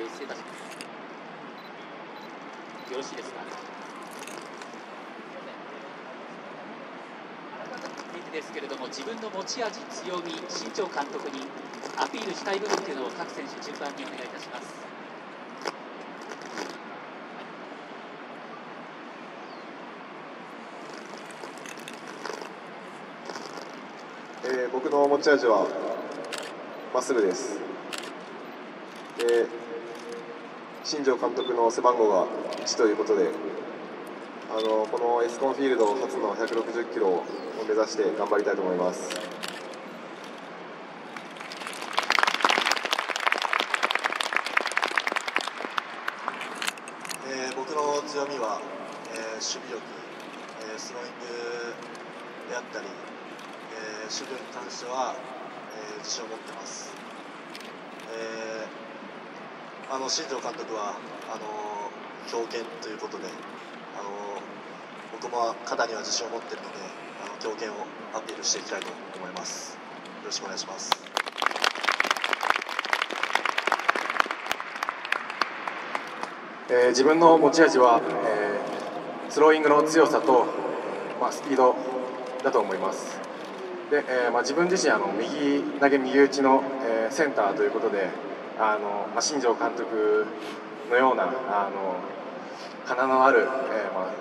えー、失礼いたしますよろしいですか？ですけれども自分の持ち味強み新庄監督にアピールしたい部分というのを各選手順番にお願いいたしますえー、僕の持ち味はまっすぐですで新庄監督の背番号が1ということであのこのエスコンフィールド初の160キロを目指して頑張りたいと思います。えー、僕の強みは、えー、守備力、えー、スローイングであったり、えー、守備力に関しては、えー、自信を持ってます。あの新庄監督はあの強肩ということで、あの僕も肩には自信を持っているのであの強肩をアピールしていきたいと思います。よろしくお願いします。えー、自分の持ち味は、えー、スローイングの強さと、まあ、スピードだと思います。で、えーまあ、自分自身あの右投げ右打ちの、えー、センターということであの、まあ、新庄監督のようなあの花のある、えーま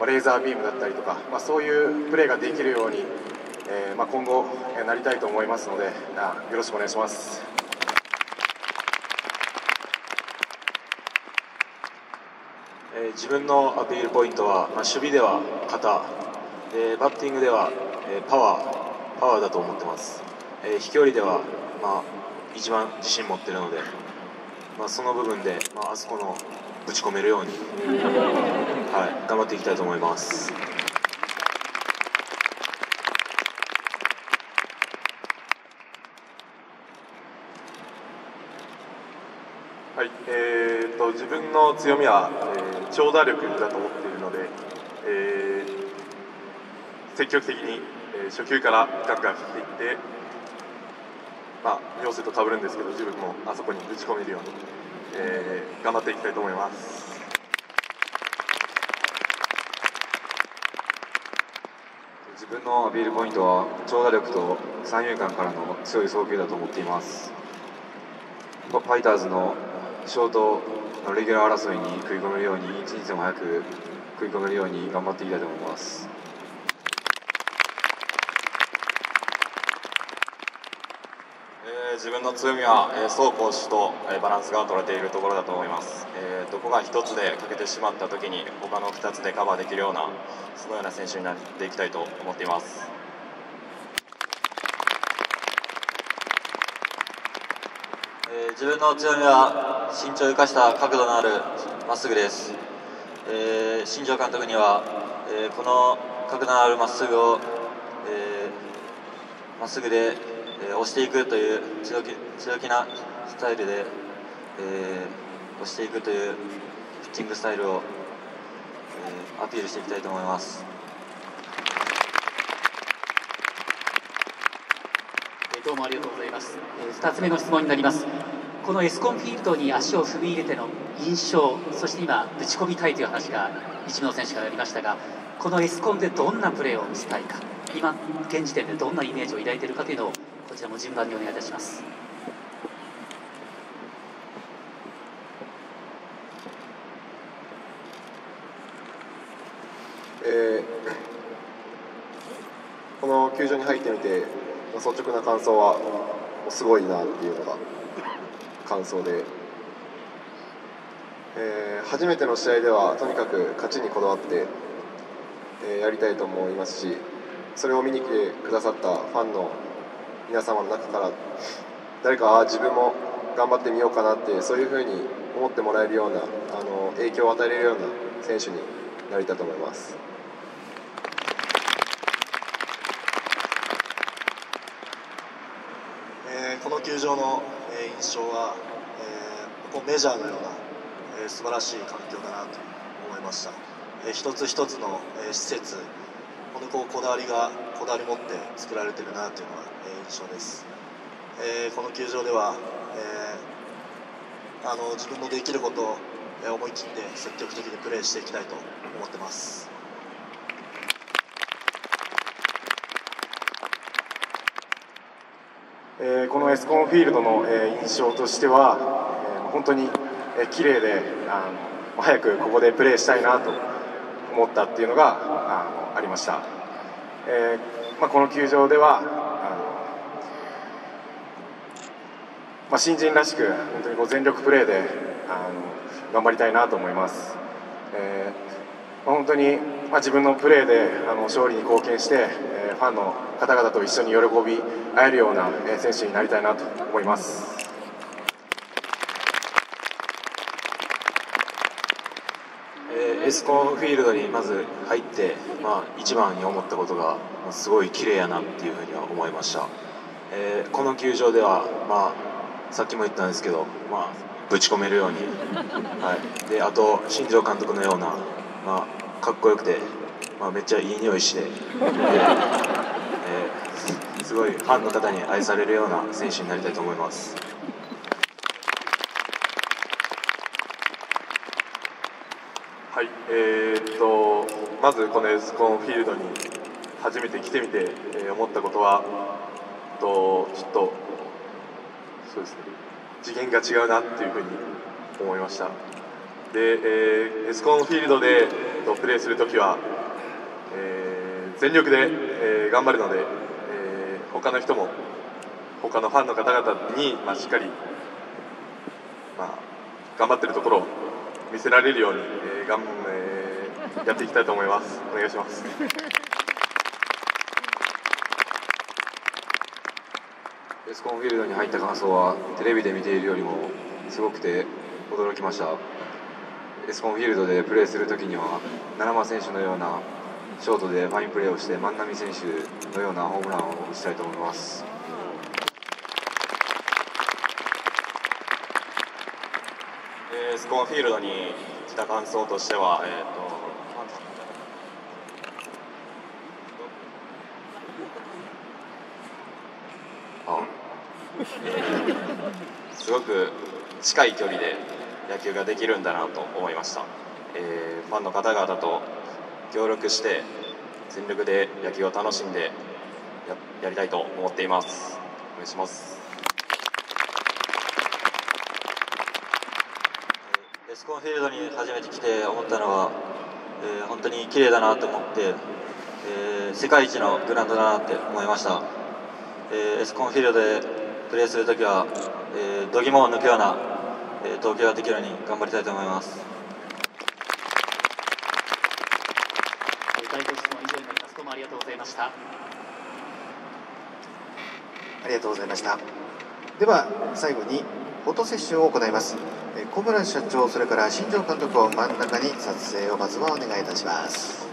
あ、レーザービームだったりとか、まあ、そういうプレーができるように、えーまあ、今後、えー、なりたいと思いますのであよろしくお願いします。えー、自分のアピールポイントは、まあ、守備では肩でバッティングでは、えー、パワーパワーだと思ってます、えー、飛距離では、まあ、一番自信持ってるので、まあ、その部分で、まあ、あそこのぶち込めるように、はい、頑張っていきたいと思います。はい、えーと、自分の強みは、えー、長打力だと思っているので、えー、積極的に、えー、初球からガンガン振っていって、まあ、陽性とかぶるんですけど自分もあそこに打ち込めるように。えー、頑張っていきたいと思います自分のアピールポイントは長打力と三遊間からの強い送球だと思っていますファイターズのショートのレギュラー争いに食い込めるように一日でも早く食い込めるように頑張っていきたいと思います自分の強みは、えー、走攻守と、えー、バランスが取れているところだと思います、えー、どこが1つで欠けてしまった時に他の2つでカバーできるようなそのような選手になっていきたいと思っています、え自分の強みは身長を生かした角度のあるまっすぐです、え新庄監督には、えこの角度のあるまっすぐをま、っすぐでえー、押していくという強気強気なスタイルで、えー、押していくというピッチングスタイルを、えー、アピールしていきたいと思います。どうもありがとうございます。2つ目の質問になります。このエスコンフィールドに足を踏み入れての印象、そして今、打ち込みたいという話が一部の選手からありましたが、このエスコンでどんなプレーを見せたいか、今、現時点でどんなイメージを抱いているかというのをこちらも順番にお願いいたします。えー、この球場に入ってみて率直な感想はすごいなっていうのが感想で、えー、初めての試合ではとにかく勝ちにこだわって、えー、やりたいと思いますしそれを見に来てくださったファンの皆様の中から誰かあ自分も頑張ってみようかなってそういうふうに思ってもらえるようなあの影響を与えれるような選手になりたいと思います。えー、この球場の印象は、えー、メジャーのような、えー、素晴らしい環境だなと思いました、えー、一つ一つの、えー、施設本当こうこだわりがこだわり持って作られてるなというのは印象です、えー、この球場では、えー、あの自分のできることを思い切って積極的にプレーしていきたいと思ってます。えーこのエスコンフィールドの、印象としては、えー本当に、えー綺麗であの早くここでプレーしたいなと思ったっていうのがあのありました、えーまあ、この球場ではあの、まあ、新人らしく本当にこう全力プレーであの頑張りたいなと思います、えーまあ、本当に、まあ、自分のプレーであの勝利に貢献して、えーファンの方々と一緒に喜び合えるような、え選手になりたいなと思います。えーエスコンフィールドにまず入って、まあ、一番に思ったことがまあすごい綺麗やなっていうふうには思いました、えーこの球場では、まあ、さっきも言ったんですけど、まあ、ぶち込めるように、はい、であと新庄監督のような、まあ、かっこよくて、まあ、めっちゃいい匂いしてで、えーすごいファンの方に愛されるような選手になりたいと思いますはい、えーっとまずこのエスコンフィールドに初めて来てみて、えー思ったことはとちょっとそうですね次元が違うなっていうふうに思いました。で、えーエスコンフィールドでえっとプレーするときは、えー全力で、えー頑張るので、えー他の人も他のファンの方々に、まあ、しっかり、まあ、頑張ってるところを見せられるように、えーがんえーやっていきたいと思います。お願いします。エスコンフィールドに入った感想はテレビで見ているよりもすごくて驚きましたエスコンフィールドでプレーするときには七間選手のようなショートでファインプレーをして万波選手のようなホームランを打ちたいと思いますえースコンフィールドに来た感想としては、えー、とすごく近い距離で野球ができるんだなと思いました、えーファンの方々と協力して全力で野球を楽しんでややりたいと思っています。お願いします。エスコンフィールドに初めて来て思ったのは、えー本当に綺麗だなと思って、えー世界一のグラウンドだなって思いました、えーエスコンフィールドでプレーするときは、えー、度肝を抜くような、えー投球ができるように頑張りたいと思います。大ご質問以上になりますどうもありがとうございました。ありがとうございました。では最後にフォトセッションを行います。えー小村社長それから新庄監督を真ん中に撮影をまずはお願いいたします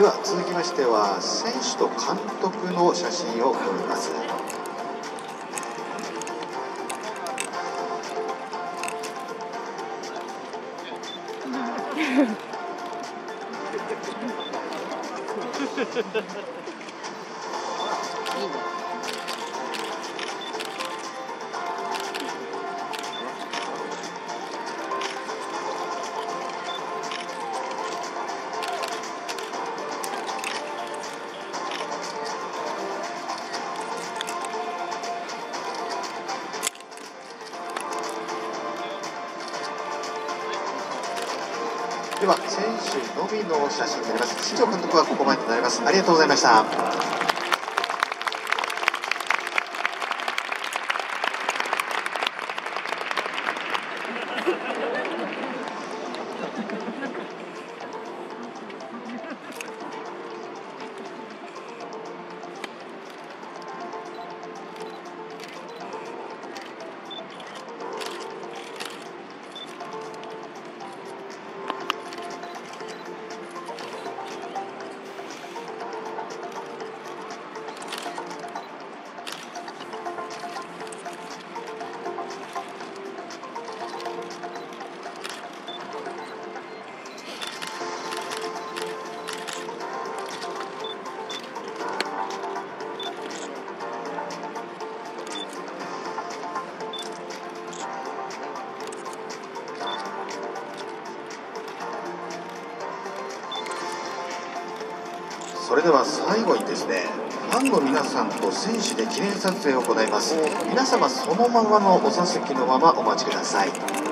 では続きましては選手と監督の写真を撮ります。は選手のみの写真になります。新庄監督はここまでとなります。ありがとうございました。それでは最後にですねファンの皆さんと選手で記念撮影を行います。皆様そのままのお座席のままお待ちください。